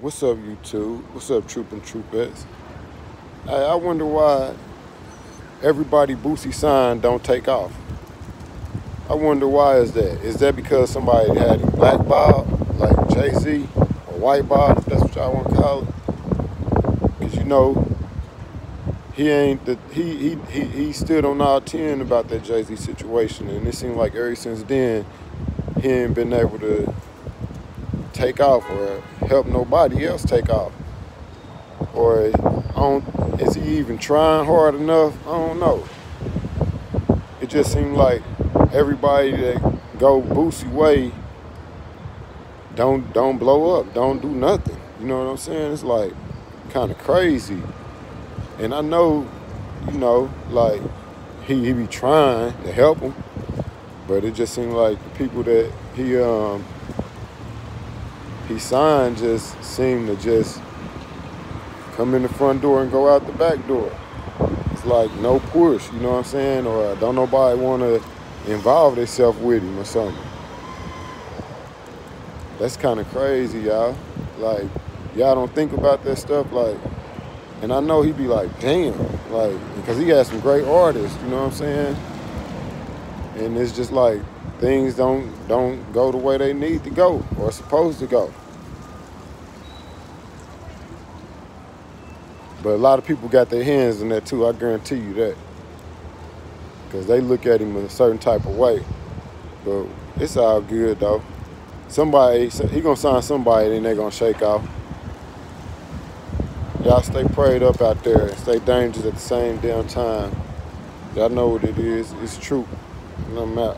What's up, YouTube? What's up, Troop and Troopettes? Hey, I wonder why everybody Boosie signed don't take off. I wonder why is that? Is that because somebody had a black blackballed, like Jay-Z, or whiteballed, if that's what y'all want to call it? Because you know, he ain't the he he he he stood on all ten about that Jay-Z situation, and it seemed like ever since then he ain't been able to take off or help nobody else take off. Or is he even trying hard enough? I don't know. It just seemed like everybody that go Boosie way don't don't blow up, don't do nothing. You know what I'm saying? It's like kind of crazy. And I know, you know, like he, he be trying to help him, but it just seemed like the people that he um he signed just seemed to just come in the front door and go out the back door. It's like no push, you know what I'm saying? Or don't nobody want to involve themselves with him or something. That's kind of crazy, y'all. Like, y'all don't think about that stuff. Like, and I know he'd be like, damn, like, because he has some great artists, you know what I'm saying? And it's just like, things don't don't go the way they need to go or supposed to go. But a lot of people got their hands in that too. I guarantee you that, because they look at him in a certain type of way. But it's all good though. Somebody he gonna sign somebody, then they gonna shake off. Y'all stay prayed up out there and stay dangerous at the same damn time. Y'all know what it is. It's true. No map.